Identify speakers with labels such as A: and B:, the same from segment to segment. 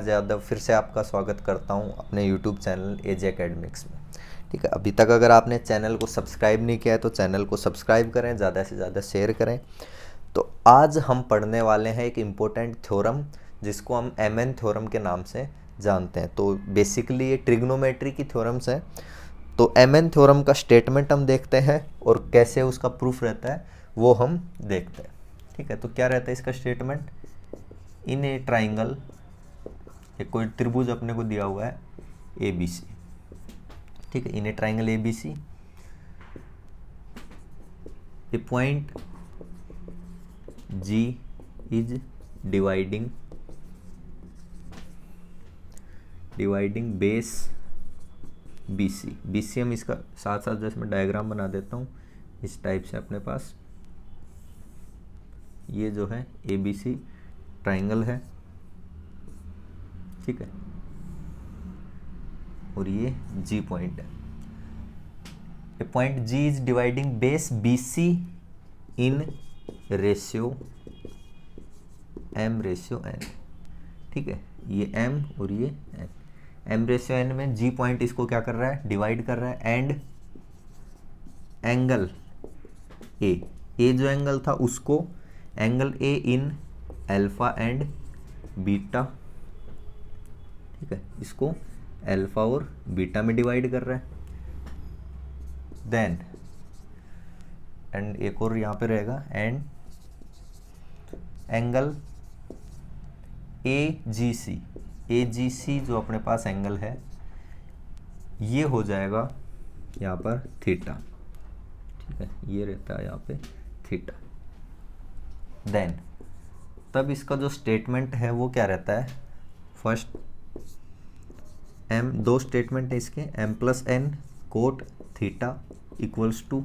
A: राज यादव फिर से आपका स्वागत करता हूँ अपने यूट्यूब चैनल एजे एकेडमिक्स में। ठीक है, अभी तक अगर आपने चैनल को सब्सक्राइब नहीं किया है तो चैनल को सब्सक्राइब करें, ज़्यादा से ज़्यादा शेयर करें। तो आज हम पढ़ने वाले हैं एक इम्पोर्टेंट थ्योरम जिसको हम एम एन थ्योरम के नाम से जानते हैं। तो बेसिकली ये ट्रिग्नोमेट्री की थ्योरम्स हैं। तो एम एन थ्योरम का स्टेटमेंट हम देखते हैं और कैसे उसका प्रूफ रहता है, वो हम देखते हैं। ठीक है तो क्या रहता है इसका स्टेटमेंट इन ए ट्राइंगल एक कोई त्रिभुज अपने को दिया हुआ है ए बी सी ठीक है in a triangle A B C a point G is dividing dividing base B C B C हम इसका साथ साथ जैसे मैं डायग्राम बना देता हूँ, इस टाइप से अपने पास। ये जो है ए बी सी ट्राइंगल है। ठीक है? और ये जी पॉइंट है। Point G is dividing base B C in ratio M ratio N ठीक है? ये एम और ये एन एम रेशियो एन में जी पॉइंट इसको क्या कर रहा है? डिवाइड कर रहा है। एंड एंगल ए ए जो एंगल था उसको angle A in alpha and beta ठीक है? इसको अल्फ़ा और बीटा में डिवाइड कर रहा है। देन एंड एक और यहाँ पे रहेगा and angle A G C A G सी जो अपने पास एंगल है, ये हो जाएगा यहाँ पर थीटा ठीक है? ये रहता है यहाँ पे थीटा देन तब इसका जो स्टेटमेंट है वो क्या रहता है? फ़र्स्ट एम दो स्टेटमेंट है इसके M plus N cot theta equals to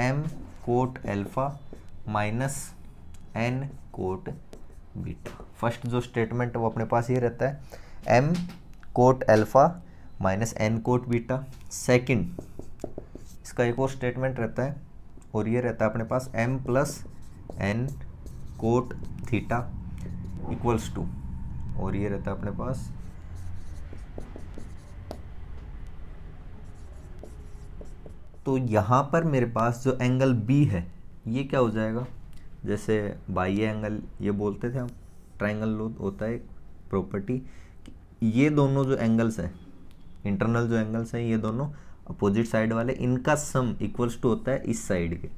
A: M cot alpha minus N cot beta first जो स्टेटमेंट है वो अपने पास ये रहता है M cot alpha minus N cot beta second इसका एक और स्टेटमेंट रहता है और ये रहता है अपने पास M plus N cot theta equals to और ये रहता है अपने पास तो यहाँ पर मेरे पास जो एंगल बी है, ये क्या हो जाएगा? जैसे बाई एंगल ये बोलते थे हम ट्राइंगल होता है प्रॉपर्टी ये दोनों जो एंगल्स हैं इंटरनल जो एंगल्स हैं, ये दोनों अपोजिट साइड वाले, इनका सम इक्वल्स टू होता है इस साइड के.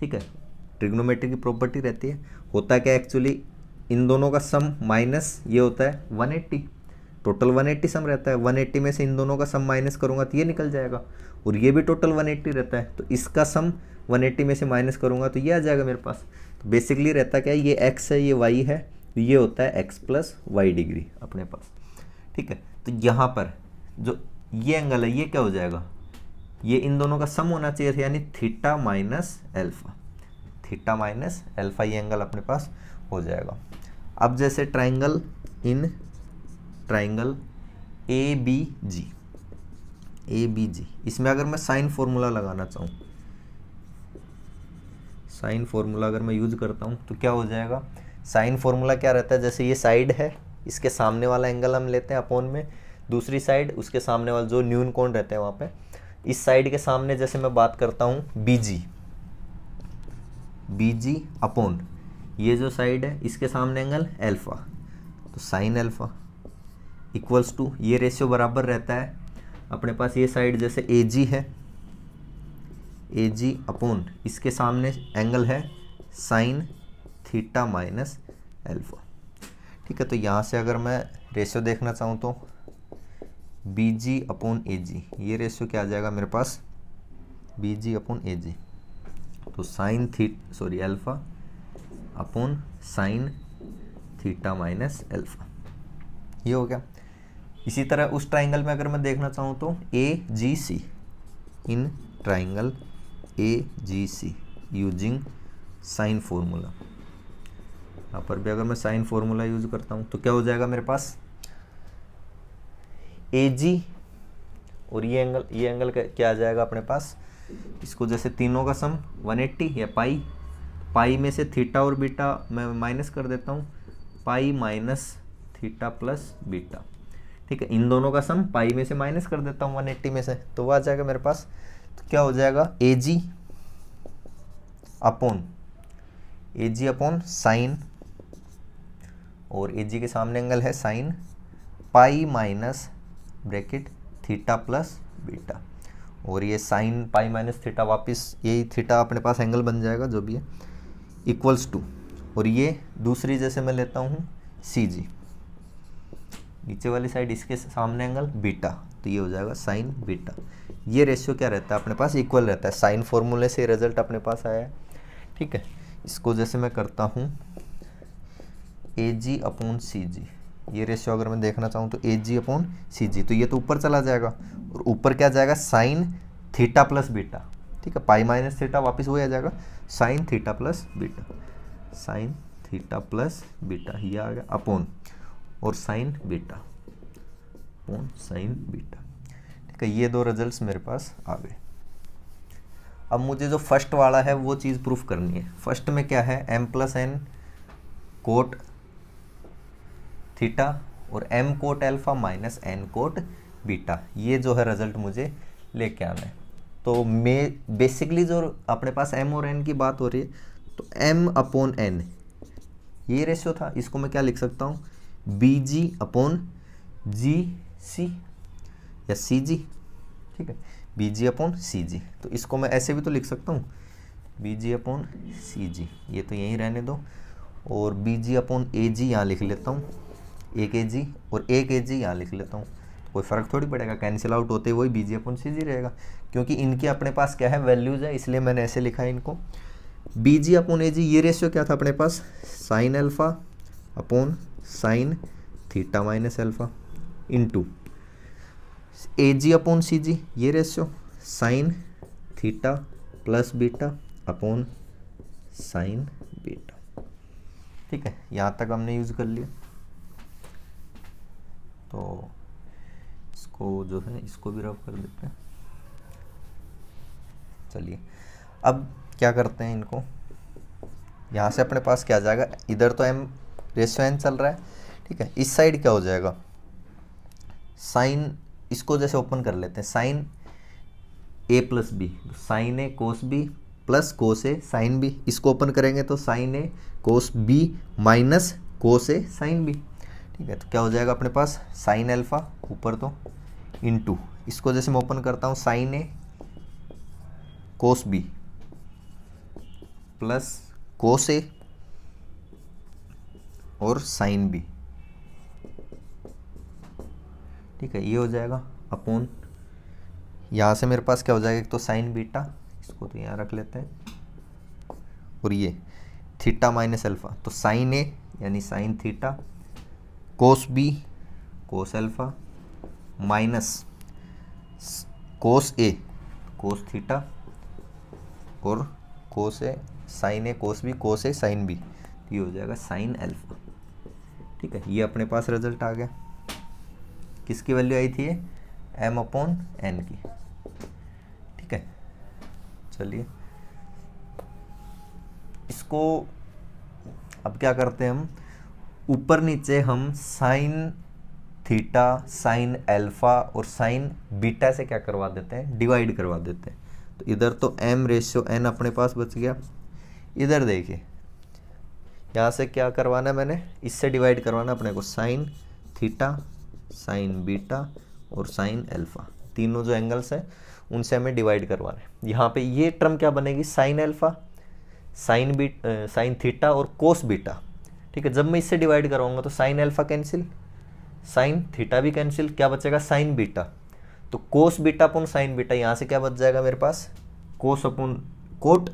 A: ठीक है? ट्रिग्नोमेट्री की प्रॉपर्टी रहती है. होता क्या एक्चुअली इन दोनों का सम माइनस ये होता है 180 टोटल 180 सम रहता है। 180 में से इन दोनों का सम माइनस करूँगा तो ये निकल जाएगा। और ये भी टोटल 180 रहता है। तो इसका सम 180 में से माइनस करूँगा तो ये आ जाएगा मेरे पास। तो बेसिकली रहता क्या है? ये एक्स है, ये वाई है तो ये होता है एक्स प्लस वाई डिग्री अपने पास। ठीक है? तो यहाँ पर जो ये एंगल है, ये क्या हो जाएगा? ये इन दोनों का सम होना चाहिए यानी theta minus alpha theta minus alpha ये एंगल अपने पास हो जाएगा। अब जैसे triangle in triangle A B G. A B G. इसमें अगर मैं साइन फॉर्मूला लगाना चाहूँ, साइन फॉर्मूला अगर मैं यूज़ करता हूँ तो क्या हो जाएगा? साइन फॉर्मूला क्या रहता है? जैसे ये साइड है, इसके सामने वाला एंगल हम लेते हैं अपोन में। दूसरी साइड, उसके सामने वाला जो न्यून कोण रहते हैं वहाँ पे, इस साइड के सामने जैसे मैं बात करता हूँ, B G. B G upon. ये जो साइड है, इसके सामने एंगल एल्फा तो साइन एल्फा इक्वल्स टू ये रेशियो बराबर रहता है। अपने पास ये साइड जैसे ए जी है। ए जी अपोन इसके सामने एंगल है साइन थीटा माइनस एल्फा ठीक है तो यहाँ से अगर मैं रेशियो देखना चाहूँ तो बी जी अपोन ए जी ये रेशियो क्या आ जाएगा मेरे पास? बी जी अपोन ए जी तो साइन थी sorry alpha upon sine theta minus alpha ये हो गया। इसी तरह उस ट्राइंगल में अगर मैं देखना चाहूँ तो A G C in triangle A G C using sine formula यहाँ पर भी अगर मैं साइन फॉर्मूला यूज़ करता हूँ तो क्या हो जाएगा मेरे पास? ए जी और ये एंगल ये एंगल क्या आ जाएगा अपने पास? इसको जैसे तीनों का सम 180 या पाई पाई में से थीटा और बीटा मैं माइनस कर देता हूँ। Pi minus theta plus beta ठीक है, इन दोनों का सम पाई में से माइनस कर देता हूँ 180 में से। तो वो आ जाएगा मेरे पास तो क्या हो जाएगा? A G upon A G upon sine और ए जी के सामने एंगल है sine pi minus bracket theta plus beta और ये साइन पाई माइनस थीटा वापस यही थीटा अपने पास एंगल बन जाएगा, जो भी है इक्वल्स टू और ये दूसरी जैसे मैं लेता हूँ सी जी नीचे वाली साइड इसके सामने एंगल बीटा तो ये हो जाएगा साइन बीटा ये रेशियो क्या रहता है? अपने पास इक्वल रहता है. साइन फॉर्मूले से रिज़ल्ट अपने पास आया है. ठीक है? इसको जैसे मैं करता हूँ ए जी अपॉन सी जी ये रेशियो अगर मैं देखना चाहूँ तो ए जी अपॉन सी जी तो ये तो ऊपर चला जाएगा. और ऊपर क्या जाएगा? साइन थीटा प्लस बीटा ठीक है? पाई माइनस थीटा वापस वही आ जाएगा. Sine theta plus beta sine theta plus beta ये आ गया अपॉन और sine beta upon sine beta ठीक है, ये दो रिजल्ट्स मेरे पास आ गए। अब मुझे जो फ़र्स्ट वाला है, वो चीज़ प्रूफ करनी है। फ़र्स्ट में क्या है? M plus N cot theta और M cot alpha minus N cot beta ये जो है रिज़ल्ट मुझे लेके आना है। तो मे बेसिकली जो अपने पास एम और एन की बात हो रही है तो एम अपॉन एन ये रेशियो था। इसको मैं क्या लिख सकता हूँ? बी जी अपॉन जी सी या सी जी ठीक है? बी जी अपॉन सी जी तो इसको मैं ऐसे भी तो लिख सकता हूँ। B G upon C G ये तो यहीं रहने दो। और बी जी अपॉन ए जी यहाँ लिख लेता हूँ। ए के जी और ए के जी यहाँ लिख लेता हूँ। कोई फ़र्क थोड़ी पड़ेगा? कैंसिल आउट होते वही बी जी अपॉन सी जी रहेगा। क्योंकि इनके अपने पास क्या है? वैल्यूज़ है, इसलिए मैंने ऐसे लिखा है इनको। बी जी अपॉन ए जी ये रेशियो क्या था अपने पास? Sine alpha upon sine theta minus alpha into A G upon C G ये ratio sine theta plus beta upon sine beta ठीक है, यहाँ तक हमने यूज़ कर लिया। तो इसको जो है, इसको भी रफ कर देते हैं। चलिए, अब क्या करते हैं इनको? यहाँ से अपने पास क्या जाएगा? इधर तो एम रेशियो एन चल रहा है, ठीक है? इस साइड क्या हो जाएगा? साइन इसको जैसे ओपन कर लेते हैं, sine A plus B sine A cos B plus cos A sine B, इसको ओपन करेंगे तो sine A cos B minus cos A sine B, ठीक है? तो क्या हो जाएगा अपने पास? साइन एल्फा ऊपर तो इनटू इसको जैसे मैं ओपन करता हूँ, sine A cos B plus cos A और साइन बी ठीक है, ये हो जाएगा अपोन। यहाँ से मेरे पास क्या हो जाएगा? एक तो साइन बीटा, इसको तो यहाँ रख लेते हैं। और ये, थीटा माइनस अल्फ़ा। तो साइन ए, यानी sine theta, cos B, cos alpha, minus cos A, cos theta, और cos A, sine A, cos B, cos A, sine B. ये हो जाएगा साइन अल्फ़ा। ठीक है, ये अपने पास रिज़ल्ट आ गया। किसकी वैल्यू आई थी ये? एम अपॉन एन की। ठीक है, चलिए। इसको अब क्या करते हैं हम? ऊपर नीचे हम साइन थीटा साइन एल्फा और साइन बीटा से क्या करवा देते हैं? डिवाइड करवा देते हैं। तो इधर तो एम रेशियो एन अपने पास बच गया। इधर देखिए यहाँ से क्या करवाना है मैंने? इससे डिवाइड करवाना अपने को। साइन थीटा साइन बीटा और साइन एल्फा तीनों जो एंगल्स हैं, उनसे हमें डिवाइड करवाना है। यहाँ पे ये टर्म क्या बनेगी? Sine alpha sine beta sine theta और कोस बीटा ठीक है, जब मैं इससे डिवाइड करवाऊँगा तो sine alpha cancel sine theta भी कैंसिल क्या बचेगा? साइन बीटा तो cos beta upon sine beta यहाँ से क्या बच जाएगा मेरे पास? Cos upon cot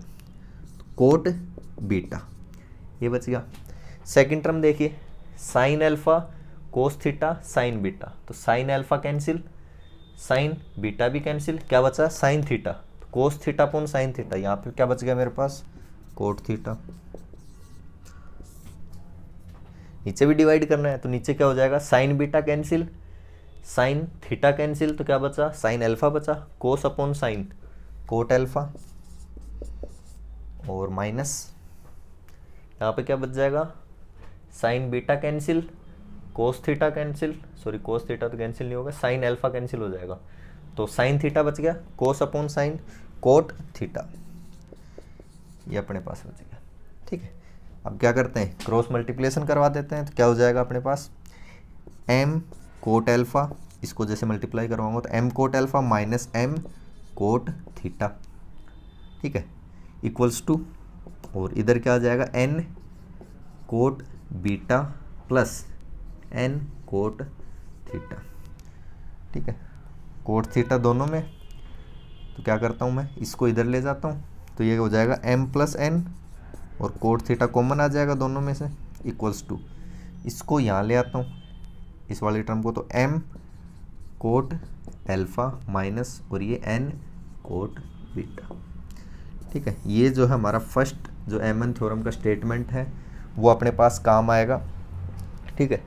A: cot beta ये बच गया। सेकेंड टर्म देखिए sine alpha cos theta sine beta तो sine alpha cancel sine beta भी कैंसिल क्या बचा? Sine theta cos theta upon sine theta यहाँ पे क्या बच गया मेरे पास? कोट थीटा नीचे भी डिवाइड करना है तो नीचे क्या हो जाएगा? Sine beta cancel sine theta cancel तो क्या बचा? साइन अल्फ़ा बचा। Cos upon sine cot alpha और माइनस यहाँ पे क्या बच जाएगा? Sine beta cancel cos theta cancel sorry cos theta तो कैंसिल नहीं होगा साइन एल्फा कैंसिल हो जाएगा। तो साइन थीटा बच गया cos upon sine cot theta ये अपने पास बच गया, ठीक है? अब क्या करते हैं? क्रॉस मल्टीप्लिकेशन करवा देते हैं तो क्या हो जाएगा अपने पास? एम कोट एल्फा इसको जैसे मल्टीप्लाई करवाऊँगा तो M cot alpha minus M cot theta ठीक है? इक्वल्स टू और इधर क्या आ जाएगा? N cot beta plus N cot theta ठीक है? कोट थीटा दोनों में। तो क्या करता हूँ मैं? इसको इधर ले जाता हूँ। तो ये हो जाएगा एम प्लस एन और कोट थीटा कॉमन आ जाएगा दोनों में से। इक्वल्स टू इसको यहाँ ले आता हूँ। इस वाले टर्म को तो एम कोट एल्फ़ा माइनस और ये एन कोट बीटा ठीक है? ये जो है हमारा फ़र्स्ट जो एम एन थ्योरम का स्टेटमेंट है, वो अपने पास काम आएगा, ठीक है?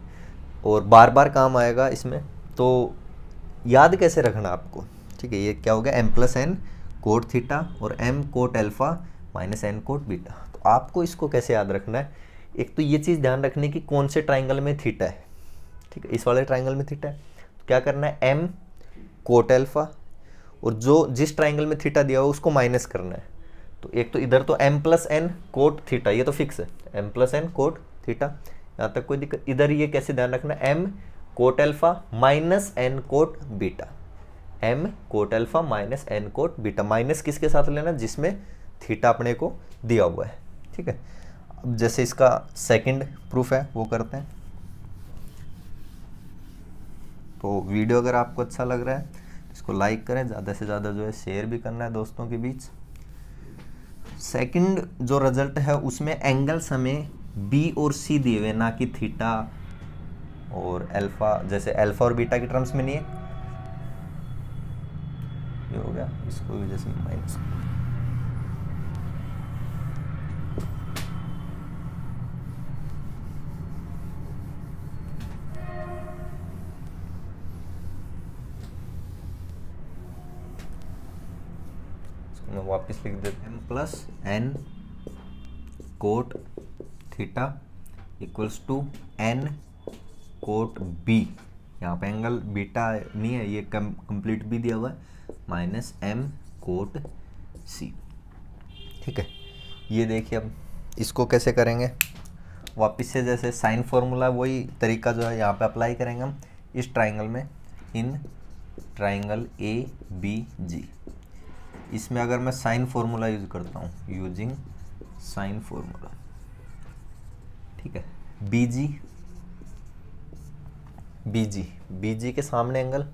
A: और बार बार काम आएगा इसमें तो याद कैसे रखना आपको? ठीक है, ये क्या हो गया? M plus N cot theta और M cot alpha minus N cot beta तो आपको इसको कैसे याद रखना है? एक तो ये चीज़ ध्यान रखने की कौन से ट्राइंगल में थीटा है, ठीक है? इस वाले ट्राइंगल में थीटा है। तो क्या करना है? एम कोट एल्फ़ा और जो जिस ट्राइंगल में थीटा दिया हो, उसको माइनस करना है। तो एक तो इधर तो M plus N cot theta ये तो फिक्स है। M plus N cot theta यहाँ तक कोई दिक्कत, इधर ये कैसे ध्यान रखना M cot alpha minus N cot beta M cot alpha minus N cot beta minus किसके साथ लेना जिसमें थीटा अपने को दिया हुआ है। ठीक है? अब जैसे इसका सेकंड प्रूफ है, वो करते हैं। तो वीडियो अगर आपको अच्छा लग रहा है इसको लाइक करें। ज़्यादा से ज़्यादा जो है शेयर भी करना है दोस्तों के बीच। सेकंड जो रिज़ल्ट है, उसमें एंगल्स हमें बी और सी दिए हुए ना कि थीटा और अल्फ़ा, जैसे अल्फ़ा और बीटा के टर्म्स में नहीं है। ये हो गया, इसको भी जैसे माइनस वापस लिख हूँ plus N cot theta equals to N cot B यहाँ पे एंगल बीटा नहीं है, ये कम कंप्लीट भी दिया हुआ है माइनस एम कोट सी ठीक है? ये देखिए अब, इसको कैसे करेंगे? वापस से जैसे साइन फॉर्मूला वही तरीका जो है यहाँ पे अप्लाई करेंगे हम, इस ट्राइंगल में इन ट्राइंगल ए बी जी इसमें अगर मैं साइन फॉर्मूला यूज़ करता हूँ यूजिंग साइन फॉर्मूला, ठीक है? B G B G B के सामने एंगल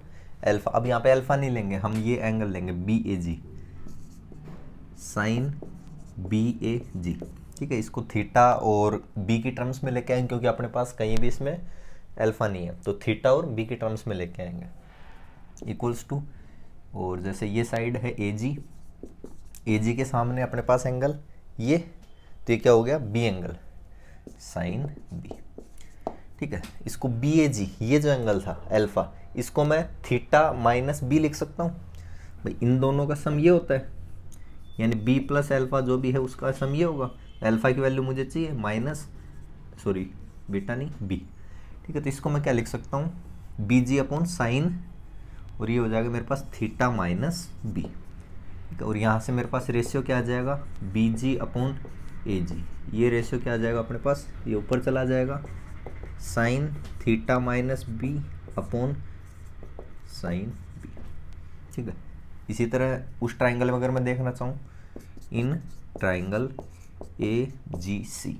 A: एल्फा अब यहाँ पे अल्फ़ा नहीं लेंगे, हम ये एंगल लेंगे B A G sine B A G ठीक है? इसको थीटा और बी की टर्म्स में लेके आएँगे, क्योंकि अपने पास कहीं भी इसमें अल्फ़ा नहीं है। तो थीटा और बी की टर्म्स में लेके आएँगे इक्वल्स टू और जैसे ये साइड है ए जी ए जी के सामने अपने पास एंगल ये तो ये क्या हो गया? बी एंगल साइन बी ठीक है? इसको बी ए जी ये जो एंगल था अल्फ़ा इसको मैं थीटा माइनस बी लिख सकता हूँ। भाई, इन दोनों का सम ये होता है। यानी बी प्लस एल्फा जो भी है, उसका सम ये होगा। एल्फा की वैल्यू मुझे चाहिए माइनस सॉरी बीटा नहीं बी ठीक है तो इसको मैं क्या लिख सकता हूँ? बी जी अपॉन साइन और ये हो जाएगा मेरे पास थीटा माइनस बी और यहाँ से मेरे पास रेशियो क्या आ जाएगा? बी जी अपॉन ए जी ये रेशियो क्या आ जाएगा अपने पास? ये ऊपर चला जाएगा। Sine theta minus B upon sine B ठीक है? इसी तरह उस ट्राइंगल में अगर मैं देखना चाहूँ, इन ट्राइंगल ए जी सी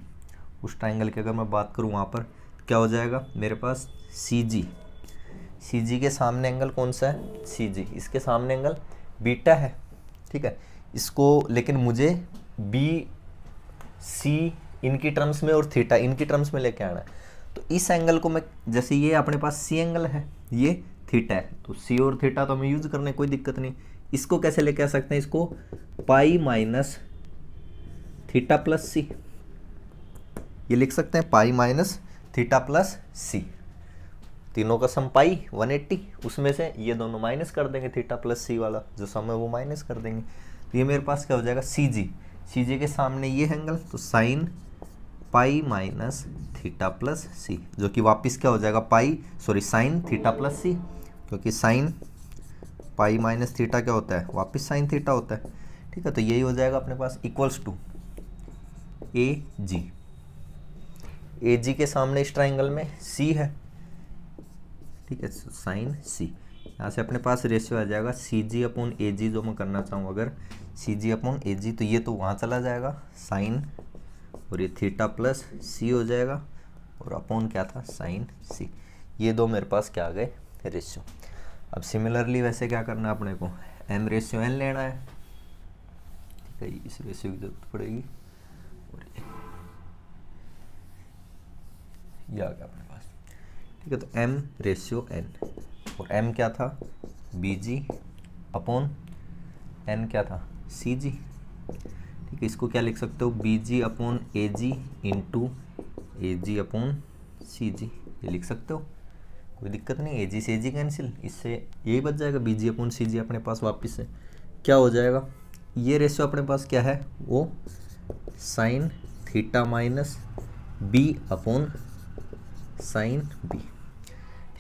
A: उस ट्राइंगल की अगर मैं बात करूँ वहाँ पर, क्या हो जाएगा? मेरे पास सी जी सी जी के सामने एंगल कौन सा है? सी जी इसके सामने एंगल बीटा है, ठीक है? इसको, लेकिन मुझे बी सी इनकी टर्म्स में और थीटा इनकी टर्म्स में लेके आना है। तो इस एंगल को मैं, जैसे ये अपने पास सी एंगल है, ये थीटा है। तो सी और थीटा तो हमें यूज़ करने, कोई दिक्कत नहीं। इसको कैसे लेके आ सकते हैं? इसको pi minus theta plus C ये लिख सकते हैं pi minus theta plus C तीनों का सम पाई 180 उसमें से ये दोनों माइनस कर देंगे थीटा प्लस सी वाला, जो सम है वो माइनस कर देंगे। तो ये मेरे पास क्या हो जाएगा? सी जी। सी जी के सामने ये एंगल तो sine pi minus theta plus C, जो कि वापस क्या हो जाएगा? Pi, sorry, sine theta plus C, क्योंकि साइन पाई माइनस थीटा क्या होता है? वापस साइन थीटा होता है। ठीक है तो यही हो जाएगा अपने पास equals to A ji A G के सामने इस ट्राइंगल में सी है। ठीक है साइन सी यहाँ से अपने पास रेशियो आ जाएगा सी जी अपॉन ए जी जो मैं करना चाहूँ अगर। सी जी अपॉन ए जी तो ये तो वहाँ चला जाएगा, साइन। और ये थीटा प्लस सी हो जाएगा। और अपॉन क्या था? साइन सी ये दो मेरे पास क्या आ गए? रेशियो अब सिमिलरली वैसे क्या करना है अपने को? एम रेशियो एन लेना है। ठीक है, इस रेशियो की ज़रूरत पड़ेगी। और ये आ गया अपने पास। ठीक है तो एम रेशियो एन और एम क्या था? बी जी अपॉन एन क्या था? सी जी ठीक है, इसको क्या लिख सकते हो? B G upon A G into A G upon C G ये लिख सकते हो? कोई दिक्कत नहीं ए जी से ए जी कैंसिल इससे यही बच जाएगा बी जी अपॉन सी जी अपने पास वापस से। क्या हो जाएगा? ये रेशियो अपने पास क्या है? वो sine theta minus B upon sine B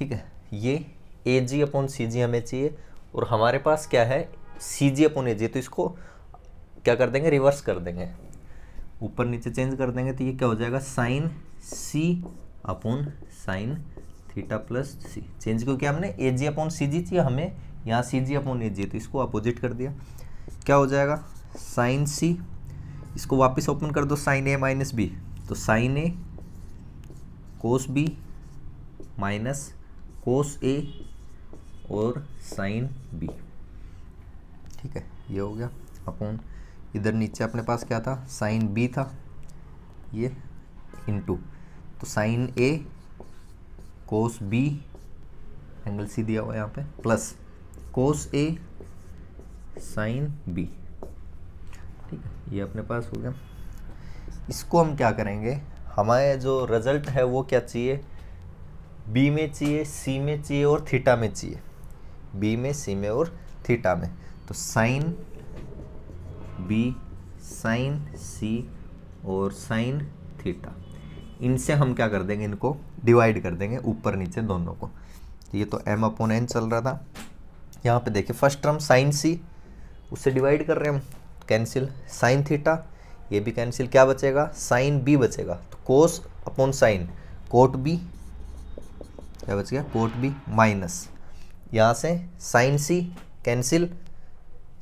A: ठीक है? ये ए जी अपॉन सी जी हमें चाहिए। और हमारे पास क्या है? सी जी अपॉन ए जी तो इसको क्या कर देंगे? रिवर्स कर देंगे। ऊपर नीचे चेंज कर देंगे तो ये क्या हो जाएगा? Sine C upon sine theta plus C change क्योंकि हमने? ए जी अपॉन सी जी चाहिए हमें। यहाँ सी जी अपॉन ए जी तो इसको अपोजिट कर दिया। क्या हो जाएगा? साइन सी इसको वापस ओपन कर दो। साइन ए माइनस बी तो sine A cos B minus cos A और साइन बी ठीक है, ये हो गया। अपॉन इधर नीचे अपने पास क्या था? साइन बी था, ये इनटू तो sine A cos B angle C दिया हुआ यहाँ पे plus cos A sine B ठीक है, ये अपने पास हो गया। इसको हम क्या करेंगे? हमारे जो रिज़ल्ट है वो क्या चाहिए? बी में चाहिए सी में चाहिए और थीटा में चाहिए। बी में सी में और थीटा में। तो साइन बी साइन सी और साइन थीटा इनसे हम क्या कर देंगे? इनको डिवाइड कर देंगे ऊपर नीचे दोनों को। ये तो एम अपोन एन चल रहा था। यहाँ पे देखिए फ़र्स्ट टर्म साइन सी उससे डिवाइड कर रहे हैं हम। कैंसिल साइन थीटा ये भी कैंसिल क्या बचेगा? साइन बी बचेगा। तो cos upon sine cot B क्या बच गया? Cot B minus. यहाँ से sine C cancel,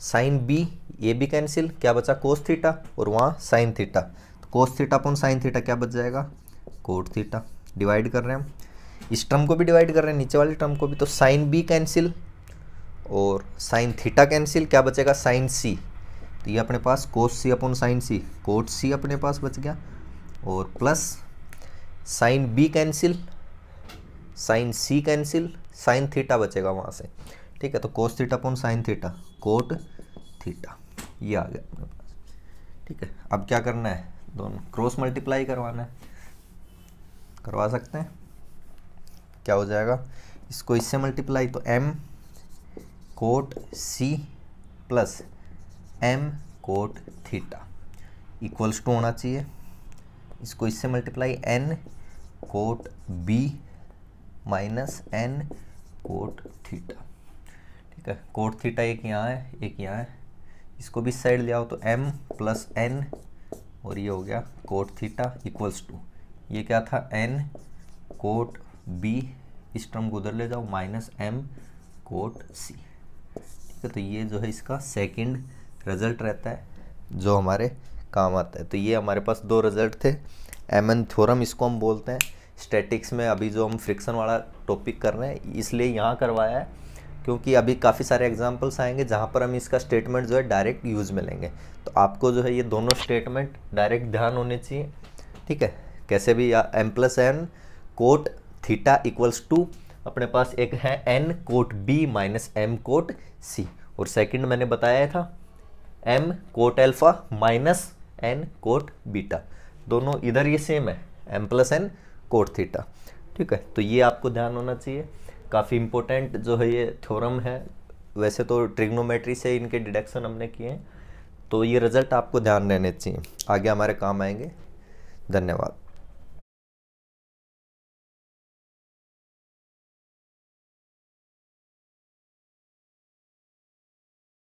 A: sine B ये भी कैंसिल, क्या बचा? कोस थीटा और वहाँ साइन थीटा तो cos theta upon sine theta क्या बच जाएगा? कोट थीटा डिवाइड कर रहे हैं हम। इस टर्म को भी डिवाइड कर रहे हैं, नीचे वाले टर्म को भी। तो साइन बी कैंसिल और साइन थीटा कैंसिल क्या बचेगा? साइन सी तो ये अपने पास cos C upon sine C cot C अपने पास बच गया। और plus sine B cancel sine C cancel, sine theta बचेगा वहाँ से। ठीक है तो cos theta upon sine theta cot theta, ये आ गया अपने पास। ठीक है, अब क्या करना है? दोनों क्रॉस मल्टीप्लाई करवाना है। करवा सकते हैं। क्या हो जाएगा? इसको इससे मल्टीप्लाई तो M cot C plus M cot theta equals to होना चाहिए। इसको इससे multiply N cot B minus N cot theta ठीक है? कोट थीटा एक यहाँ है, एक यहाँ है। इसको भी साइड ले आओ तो एम प्लस एन और ये हो गया कोट थीटा इक्वल्स टू ये क्या था? एन कोट बी इस टर्म को उधर ले जाओ माइनस एम कोट सी ठीक है? तो ये जो है इसका सेकंड रिज़ल्ट रहता है, जो हमारे काम आता है। तो ये हमारे पास दो रिज़ल्ट थे एम एन थोरम इसको हम बोलते हैं। स्टैटिक्स में अभी जो हम फ्रिक्शन वाला टॉपिक कर रहे हैं, इसलिए यहाँ करवाया है, क्योंकि अभी काफ़ी सारे एग्जांपल्स आएँगे जहाँ पर हम इसका स्टेटमेंट जो है डायरेक्ट यूज़ में लेंगे। तो आपको जो है ये दोनों स्टेटमेंट डायरेक्ट ध्यान होने चाहिए, ठीक है? कैसे भी M plus N cot theta equals to अपने पास एक है N cot B minus M cot C और सेकंड मैंने बताया था M cot alpha minus N cot beta दोनों इधर ये सेम है M plus N cot theta ठीक है तो ये आपको ध्यान होना चाहिए। काफ़ी इम्पोर्टेंट जो है ये थ्योरम है। वैसे तो ट्रिग्नोमेट्री से इनके डिडक्शन हमने किए हैं। तो ये रिज़ल्ट आपको ध्यान रहने चाहिए। आगे हमारे काम आएँगे। धन्यवाद।